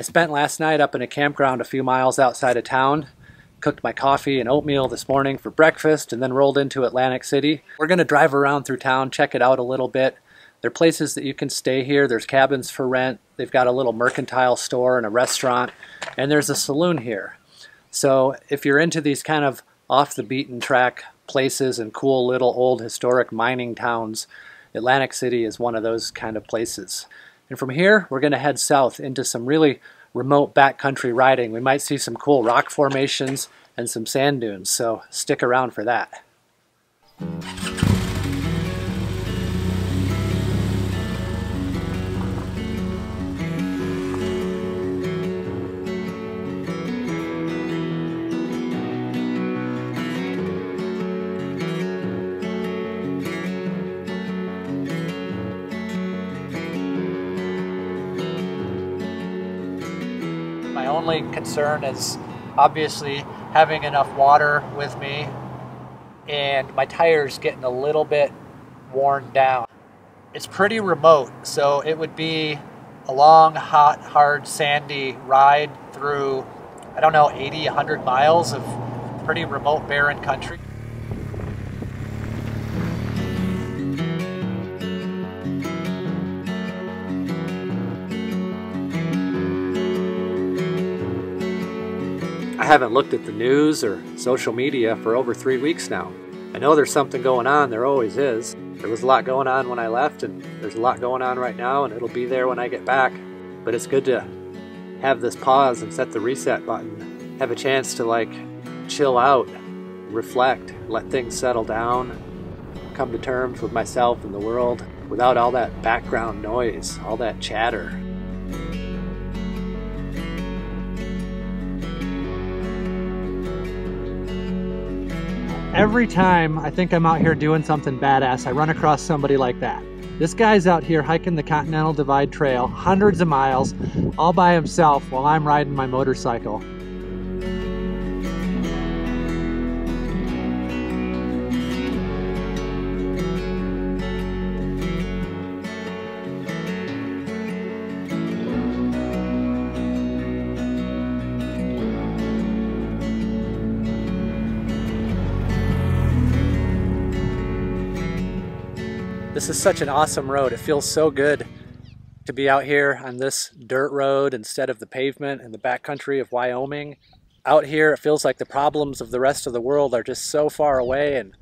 I spent last night up in a campground a few miles outside of town. Cooked my coffee and oatmeal this morning for breakfast and then rolled into Atlantic City. We're going to drive around through town, check it out a little bit. There are places that you can stay here. There's cabins for rent. They've got a little mercantile store and a restaurant. And there's a saloon here. So if you're into these kind of off the beaten track places and cool little old historic mining towns, Atlantic City is one of those kind of places. And from here, we're going to head south into some really remote backcountry riding. We might see some cool rock formations and some sand dunes, so stick around for that. Only concern is obviously having enough water with me and my tires getting a little bit worn down. It's pretty remote, so it would be a long, hot, hard, sandy ride through, I don't know, 80, 100 miles of pretty remote, barren country. Haven't looked at the news or social media for over three weeks now. I know there's something going on, there always is. There was a lot going on when I left, and there's a lot going on right now, and it'll be there when I get back. But it's good to have this pause and set the reset button. Have a chance to, like, chill out, reflect, let things settle down, come to terms with myself and the world without all that background noise, all that chatter. Every time I think I'm out here doing something badass, I run across somebody like that. This guy's out here hiking the Continental Divide Trail, hundreds of miles, all by himself while I'm riding my motorcycle. This is such an awesome road. It feels so good to be out here on this dirt road instead of the pavement in the backcountry of Wyoming. Out here, it feels like the problems of the rest of the world are just so far away, and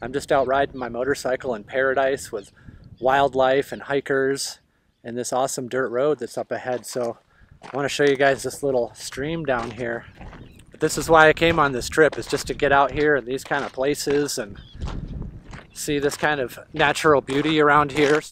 I'm just out riding my motorcycle in paradise with wildlife and hikers and this awesome dirt road that's up ahead. So I want to show you guys this little stream down here. But this is why I came on this trip, is just to get out here in these kind of places and see this kind of natural beauty around here.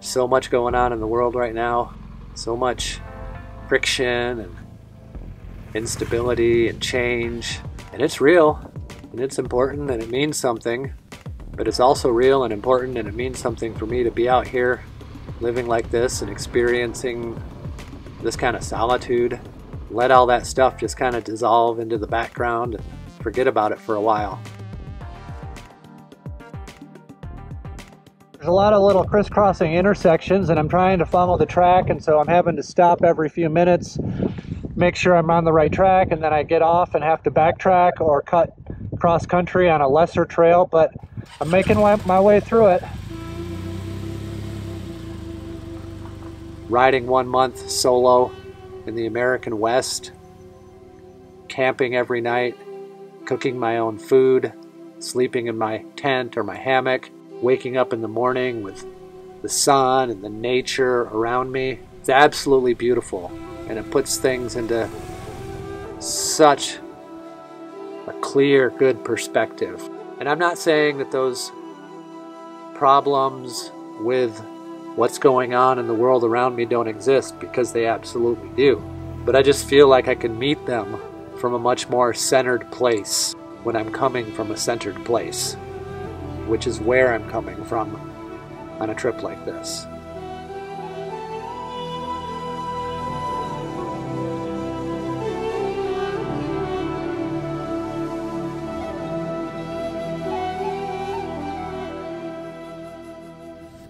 So much going on in the world right now, so much friction and instability and change, and it's real and it's important and it means something, but it's also real and important and it means something for me to be out here living like this and experiencing this kind of solitude. Let all that stuff just kind of dissolve into the background and forget about it for a while. There's a lot of little crisscrossing intersections and I'm trying to follow the track and so I'm having to stop every few minutes, make sure I'm on the right track and then I get off and have to backtrack or cut cross country on a lesser trail, but I'm making my way through it. Riding one month solo in the American West, camping every night, cooking my own food, sleeping in my tent or my hammock, waking up in the morning with the sun and the nature around me. It's absolutely beautiful and it puts things into such a clear, good perspective. And I'm not saying that those problems with what's going on in the world around me don't exist because they absolutely do. But I just feel like I can meet them from a much more centered place when I'm coming from a centered place, which is where I'm coming from on a trip like this.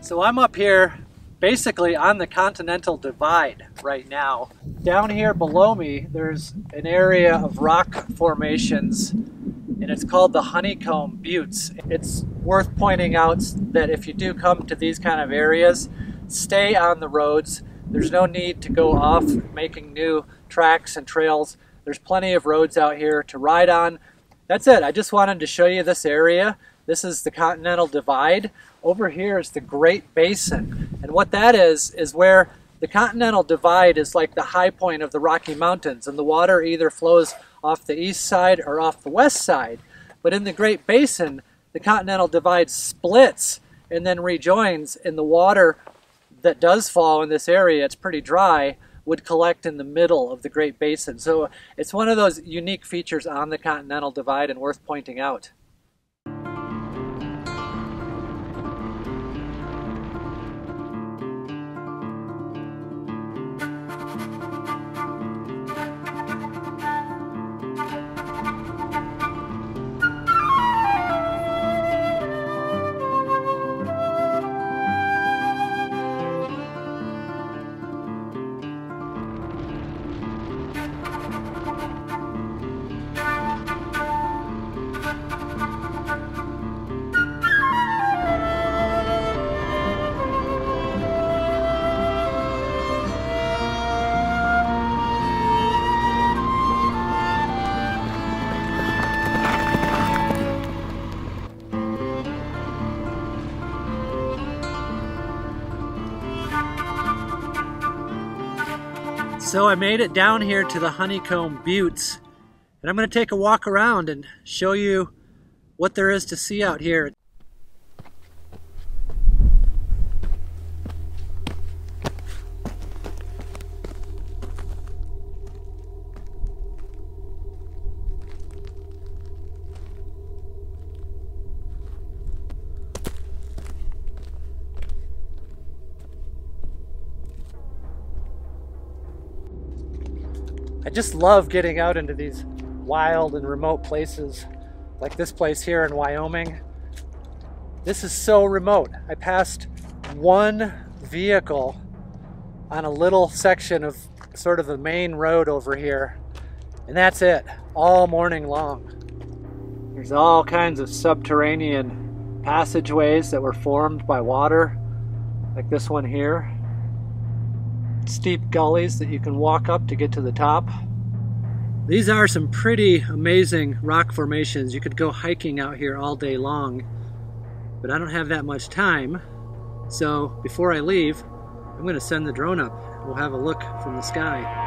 So I'm up here basically on the Continental Divide right now. Down here below me, there's an area of rock formations and it's called the Honeycomb Buttes. It's worth pointing out that if you do come to these kind of areas, stay on the roads. There's no need to go off making new tracks and trails. There's plenty of roads out here to ride on. That's it. I just wanted to show you this area. This is the Continental Divide. Over here is the Great Basin. And what that is, is where the Continental Divide is like the high point of the Rocky Mountains and the water either flows off the east side or off the west side. But in the Great Basin, the Continental Divide splits and then rejoins and the water that does fall in this area, it's pretty dry, would collect in the middle of the Great Basin. So it's one of those unique features on the Continental Divide and worth pointing out. So I made it down here to the Honeycomb Buttes and I'm going to take a walk around and show you what there is to see out here. I just love getting out into these wild and remote places like this place here in Wyoming. This is so remote. I passed one vehicle on a little section of sort of the main road over here and that's it all morning long. There's all kinds of subterranean passageways that were formed by water like this one here steep gullies that you can walk up to get to the top. These are some pretty amazing rock formations. You could go hiking out here all day long, but I don't have that much time. So before I leave, I'm going to send the drone up. We'll have a look from the sky.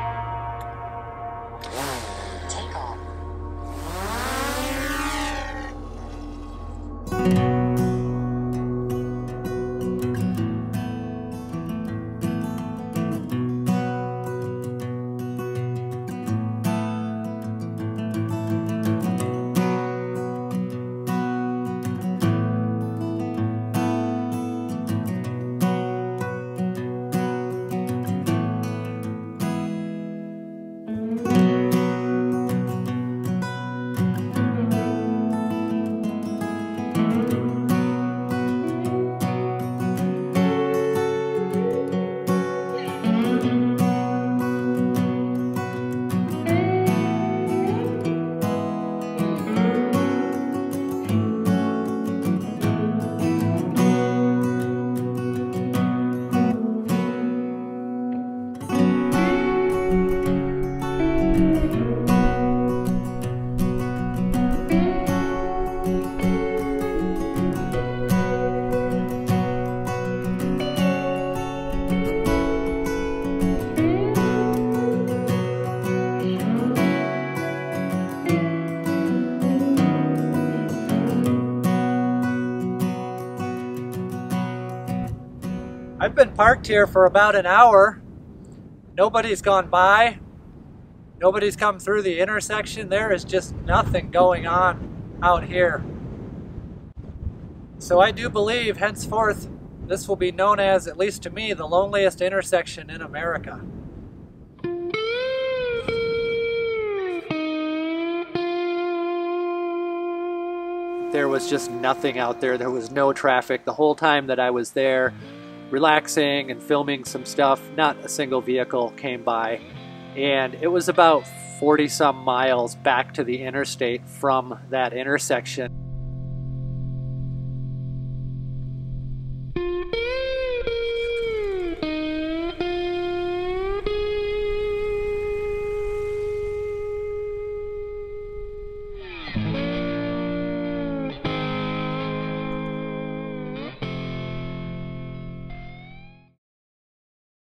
I've been parked here for about an hour. Nobody's gone by. Nobody's come through the intersection. There is just nothing going on out here. So I do believe henceforth this will be known as, at least to me, the loneliest intersection in America. there was just nothing out there. There was no traffic. The whole time that I was there, relaxing and filming some stuff, not a single vehicle came by. And it was about 40 some miles back to the interstate from that intersection.